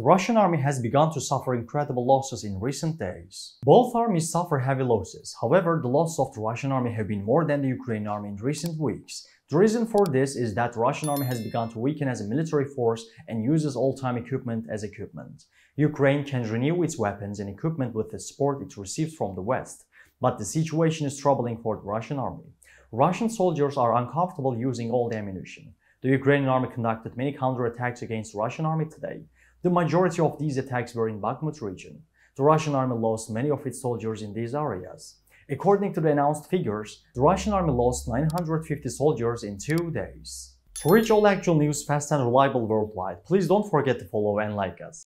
the Russian army has begun to suffer incredible losses in recent days. Both armies suffer heavy losses, however, the losses of the Russian army have been more than the Ukrainian army in recent weeks. The reason for this is that the Russian army has begun to weaken as a military force and uses old-time equipment as equipment. Ukraine can renew its weapons and equipment with the support it receives from the West, but the situation is troubling for the Russian army. Russian soldiers are uncomfortable using old ammunition. The Ukrainian army conducted many counterattacks against the Russian army today. The majority of these attacks were in Bakhmut region. The Russian army lost many of its soldiers in these areas. According to the announced figures, the Russian army lost 950 soldiers in two days. To reach all actual news fast and reliable worldwide, please don't forget to follow and like us.